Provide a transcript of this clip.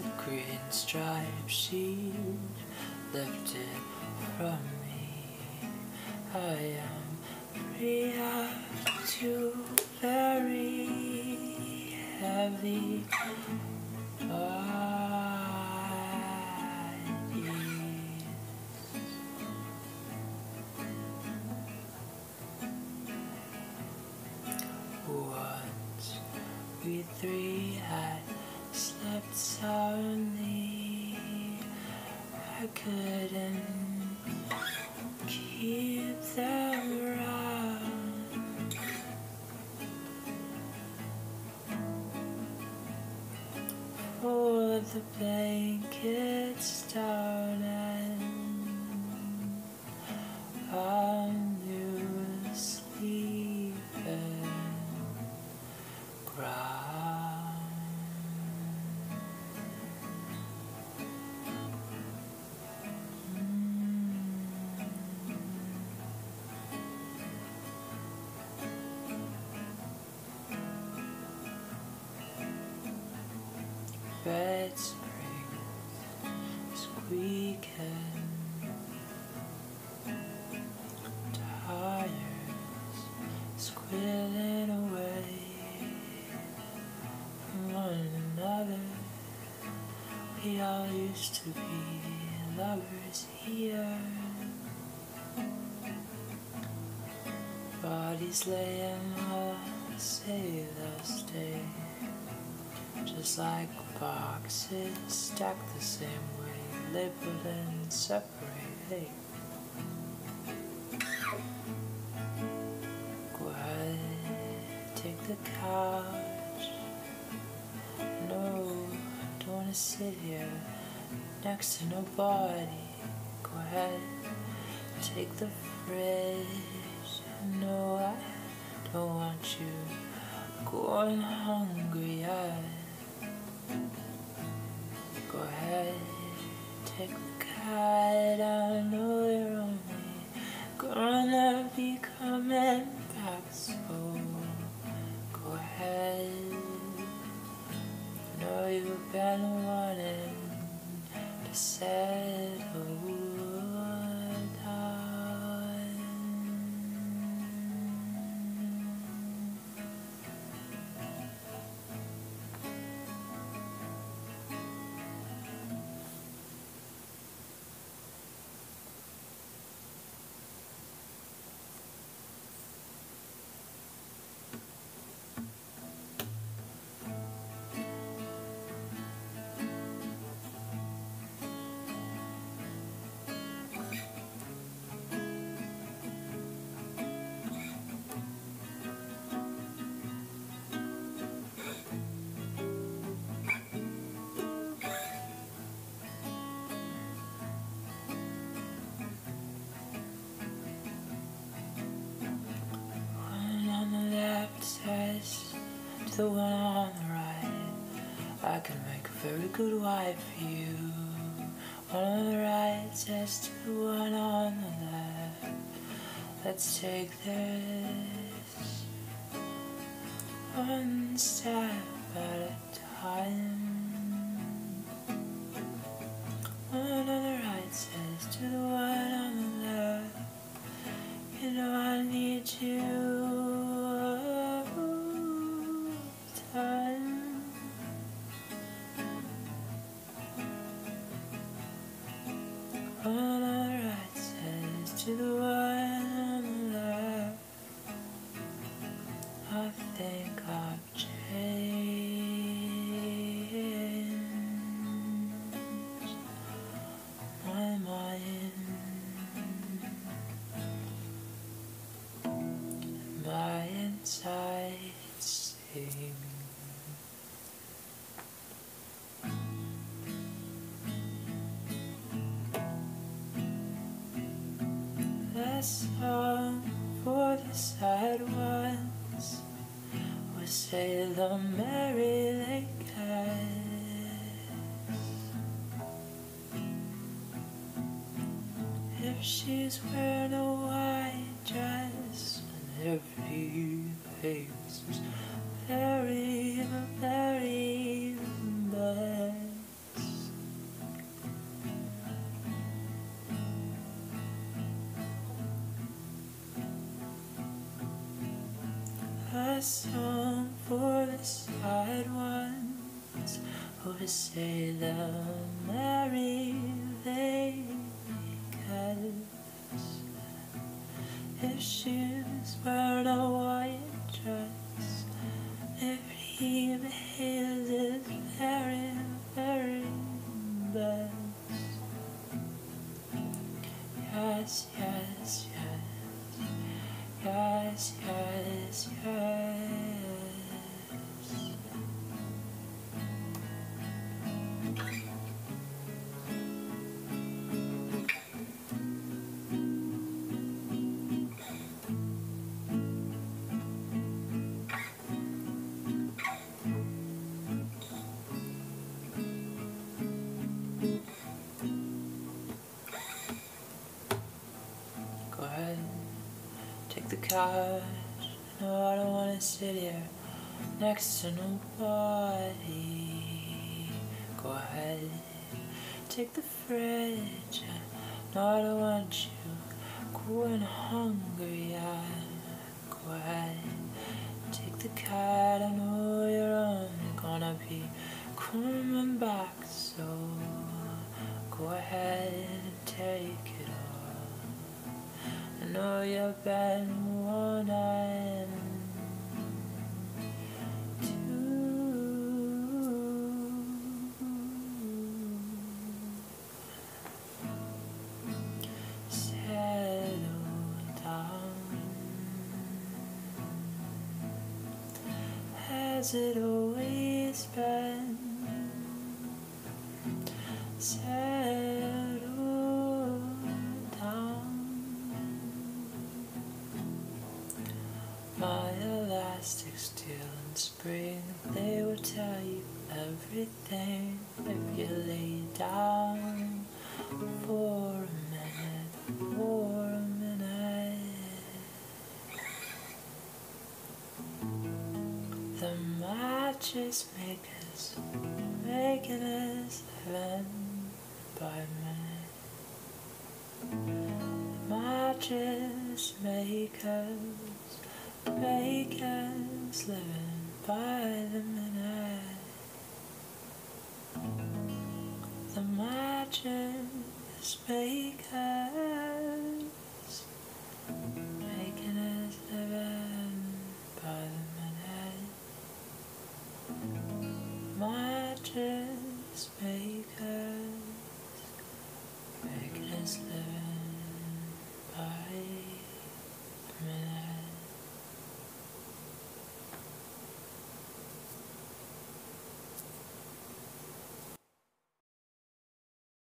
A green striped sheet lifted from me. I am free of two very heavy bodies. The blankets down Red springs squeaking, tires squealing away from one another. We all used to be lovers here. Bodies laying low, say they'll stay. Just like boxes stacked the same way, labeled and separate. Hey. Go ahead, take the couch. No, I don't wanna sit here next to nobody. Go ahead, take the fridge. No, I don't want you going hungry yet. Go ahead, take the cat. I know you're only gonna be coming back, so go ahead. I Know you've been wanting to settle the one on the right, I can make a very good wife for you. One on the right says to one on the left, let's take this one step at a time. One The song for the sad ones was Sailor Mary Lake If she's wearing a white dress and every song for the sad ones who say the merry they if shoes were a white dress, if he behaves it very, very best. Yes, yes, yes, yes, yes. Couch. No, I don't wanna sit here next to nobody. Go ahead, take the fridge. No, I don't want you going hungry. Yeah. Go ahead, take the cat. I know you're only gonna be coming back, so go ahead and take it. I know been wanting to settle down. Has it always been settle My elastic steel in spring, they will tell you everything if you lay down for a minute, for a minute. The matches makers making us living by minute. Matches makers make us living by the minute. The matches make us